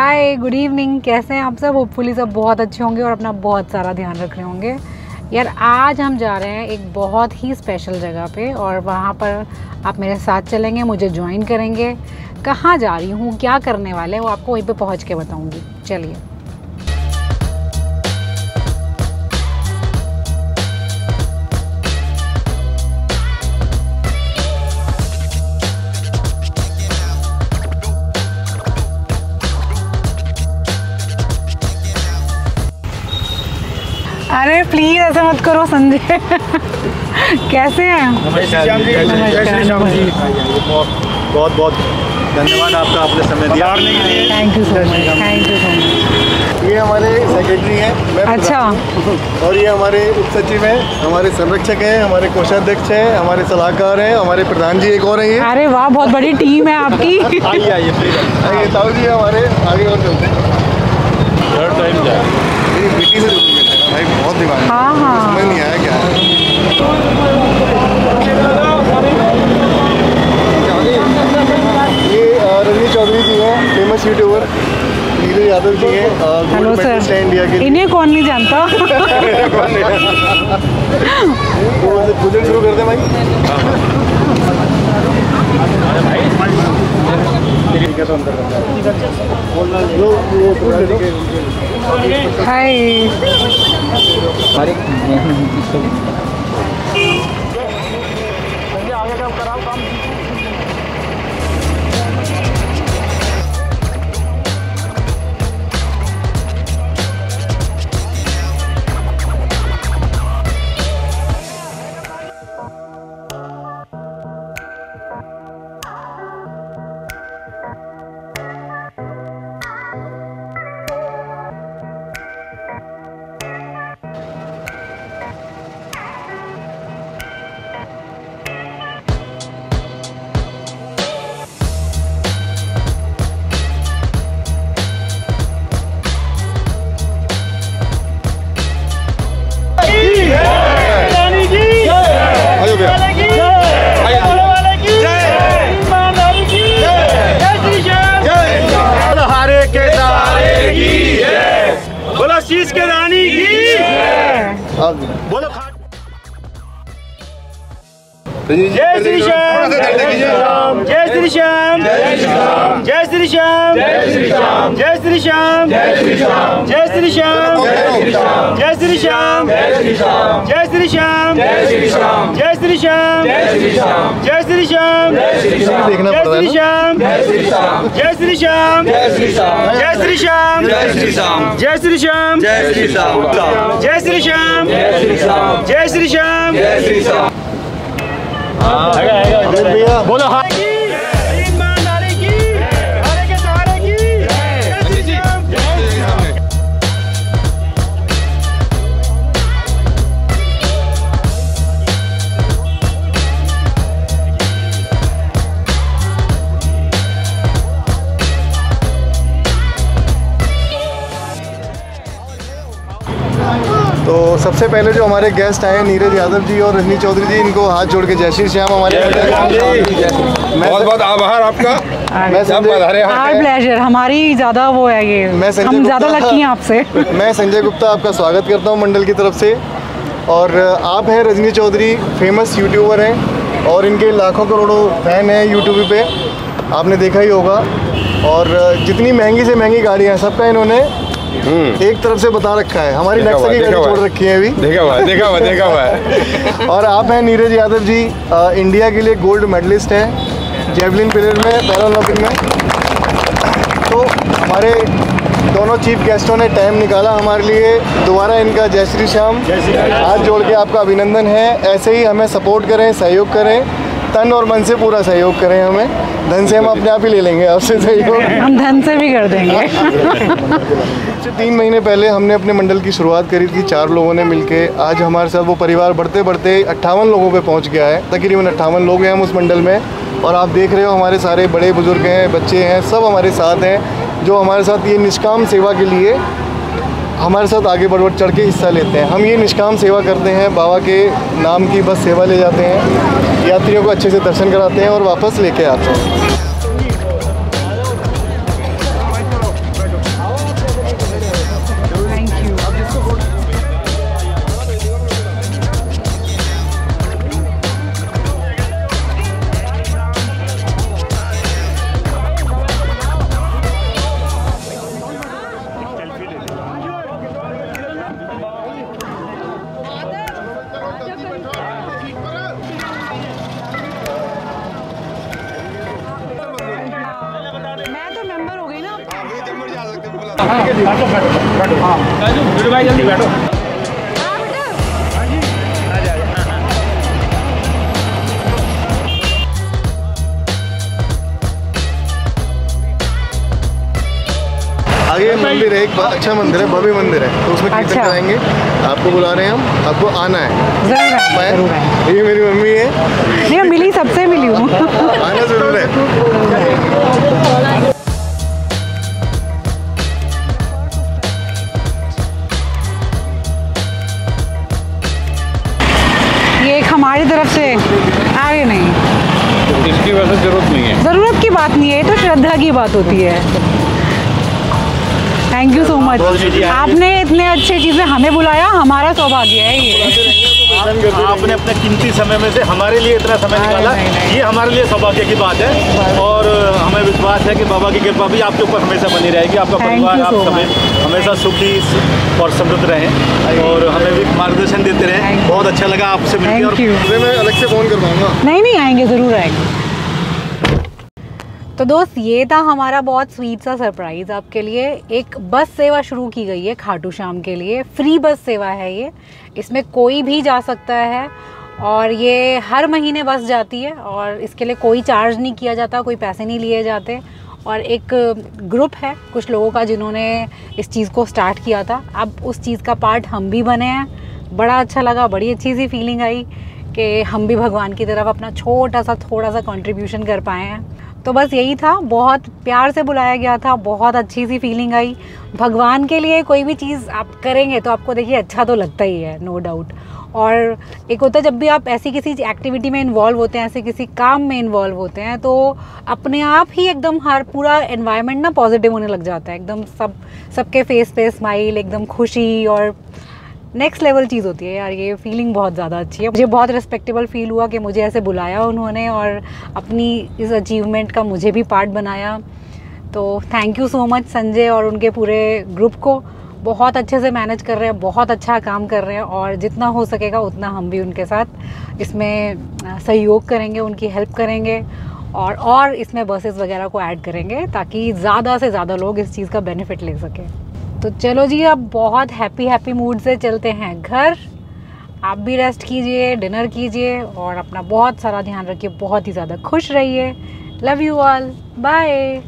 Hi good evening कैसे हैं आप सब? होपफुली सब बहुत अच्छे होंगे और अपना बहुत सारा ध्यान रख रहे होंगे। यार, आज हम जा रहे हैं एक बहुत ही स्पेशल जगह पे और वहाँ पर आप मेरे साथ चलेंगे, मुझे ज्वाइन करेंगे। कहाँ जा रही हूँ? क्या करने वाले हैं? वो आपको वहीं पे पहुँच के बताऊँगी। चलिए। अरे प्लीज़ ऐसा मत करो संजय। कैसे हैं? बहुत बहुत धन्यवाद आपका आपने समय दिया। Thank you so much thank you so much ये हमारे सेक्रेटरी हैं अच्छा। और ये हमारे उप सचिव हैं हमारे संरक्षक हैं हमारे कोषाध्यक्ष हैं हमारे सलाहकार हैं हमारे प्रधान जी एक और हैं अरे वाह बहुत बड़ी टीम है आपकी। आइए आइए आइए ताऊ जी हमारे आगे और चलते हैं। तो इन्हें कौन नहीं जानता? शुरू कर दे भाई। हाय। आगे काम कराओ काम sabe? बोलो खा- जय श्री श्याम जय श्री श्याम जय श्री श्याम जय श्री श्याम जय श्री श्याम जय श्री श्याम जय श्री श्याम जय श्री श्याम जय श्री श्याम जय श्री श्याम जय श्री श्याम जय श्री श्याम जय श्री श्याम जय श्री श्याम जय श्री श्याम जय श्री श्याम देखना जय पड़ रहा श्री है ना श्याम जय श्री श्याम जय श्री श्याम जय श्री 啊来个来个牛逼啊不能 सबसे पहले जो हमारे गेस्ट आए नीरज यादव जी और रजनी चौधरी जी इनको हाथ जोड़ के जय श्री श्याम हमारे बहुत बहुत आभार आपका। मैं। प्लेजर हमारी ज़्यादा वो है ये। मैं संजय हम ज़्यादा गुप्ता। लकी हैं आपसे। मैं संजय गुप्ता आपका स्वागत करता हूँ मंडल की तरफ़ से। और आप हैं रजनी चौधरी फ़ेमस यूट्यूबर हैं और इनके लाखों करोड़ों फ़ैन हैं यूट्यूब पे। आपने देखा ही होगा। और जितनी महँगी से महँगी गाड़ियाँ सबका इन्होंने एक तरफ़ से बता रखा है। हमारी नेक्सा की गाड़ी छोड़ रखी है अभी। देखा हुआ देखा हुआ देखा हुआ है। और आप हैं नीरज यादव जी इंडिया के लिए गोल्ड मेडलिस्ट हैं जेवलिन पीरियड में पैरा ओलंपिक में। तो हमारे दोनों चीफ गेस्टों ने टाइम निकाला हमारे लिए। दोबारा इनका जय श्री श्याम। हाथ जोड़ के आपका अभिनंदन है। ऐसे ही हमें सपोर्ट करें सहयोग करें। तन और मन से पूरा सहयोग करें हमें। धन से हम अपने आप ही ले लेंगे आपसे सहयोग। हम धन से भी कर देंगे। से तीन महीने पहले हमने अपने मंडल की शुरुआत करी थी चार लोगों ने मिलके। आज हमारे साथ वो परिवार बढ़ते बढ़ते अट्ठावन लोगों पे पहुँच गया है। तकरीबन अट्ठावन लोग हैं हम उस मंडल में। और आप देख रहे हो हमारे सारे बड़े बुज़ुर्ग हैं बच्चे हैं सब हमारे साथ हैं जो हमारे साथ ये निष्काम सेवा के लिए हमारे साथ आगे बढ़ बढ़ चढ़ के हिस्सा लेते हैं। हम ये निष्काम सेवा करते हैं बाबा के नाम की बस सेवा ले जाते हैं। यात्रियों को अच्छे से दर्शन कराते हैं और वापस लेके आते हैं। बैठो बैठो बैठो भाई जल्दी बैठो आगे मंदिर है एक अच्छा मंदिर है भव्य मंदिर है तो उसमें कीर्तन अच्छा। कराएँगे आपको बुला रहे हैं हम आपको आना है। मैं ये मेरी मम्मी है मिली सबसे मिली इसकी वैसे ज़रूरत नहीं है। ज़रूरत की बात नहीं है ये तो श्रद्धा की बात होती है। थैंक यू सो मच आपने इतने अच्छे चीज़ें हमें बुलाया हमारा सौभाग्य है ये। आपने अपने कीमती समय में से हमारे लिए इतना समय निकाला। ये हमारे लिए सौभाग्य की बात है। और हमें विश्वास है कि बाबा की कृपा भी आपके ऊपर हमेशा बनी रहेगी। आपका परिवार आप समय हमेशा सुखी और समृद्ध रहें। और हमें भी मार्गदर्शन देते रहें। बहुत अच्छा लगा आपसे मिलकर और मैं अलग से फ़ोन करवाऊँगा। नहीं नहीं आएँगे ज़रूर आएँगे। तो दोस्त, ये था हमारा बहुत स्वीट सा सरप्राइज़ आपके लिए। एक बस सेवा शुरू की गई है खाटू श्याम के लिए। फ्री बस सेवा है ये। इसमें कोई भी जा सकता है और ये हर महीने बस जाती है और इसके लिए कोई चार्ज नहीं किया जाता, कोई पैसे नहीं लिए जाते। और एक ग्रुप है कुछ लोगों का जिन्होंने इस चीज़ को स्टार्ट किया था। अब उस चीज़ का पार्ट हम भी बने हैं। बड़ा अच्छा लगा, बड़ी अच्छी सी फीलिंग आई कि हम भी भगवान की तरफ़ अपना छोटा सा, थोड़ा सा कंट्रीब्यूशन कर पाए हैं। तो बस यही था। बहुत प्यार से बुलाया गया था। बहुत अच्छी सी फीलिंग आई। भगवान के लिए कोई भी चीज़ आप करेंगे तो आपको देखिए अच्छा तो लगता ही है नो डाउट और एक होता है, जब भी आप ऐसी किसी एक्टिविटी में इन्वॉल्व होते हैं, ऐसे किसी काम में इन्वॉल्व होते हैं तो अपने आप ही एकदम हर पूरा एनवायरनमेंट ना पॉजिटिव होने लग जाता है। एकदम सब, सबके फेस पे स्माइल एकदम खुशी और नेक्स्ट लेवल चीज़ होती है यार, ये फीलिंग बहुत ज़्यादा अच्छी है। मुझे बहुत रिस्पेक्टेबल फील हुआ कि मुझे ऐसे बुलाया उन्होंने और अपनी इस अचीवमेंट का मुझे भी पार्ट बनाया। तो thank you so much Sanjay और उनके पूरे ग्रुप को। बहुत अच्छे से मैनेज कर रहे हैं, बहुत अच्छा काम कर रहे हैं और जितना हो सकेगा उतना हम भी उनके साथ इसमें सहयोग करेंगे, उनकी हेल्प करेंगे और और इसमें बसेस वगैरह को ऐड करेंगे ताकि ज़्यादा से ज़्यादा लोग इस चीज़ का बेनिफिट ले सकें। तो चलो जी, अब बहुत हैप्पी हैप्पी मूड से चलते हैं घर। आप भी रेस्ट कीजिए डिनर कीजिए और अपना बहुत सारा ध्यान रखिए, बहुत ही ज़्यादा खुश रहिए। Love you all bye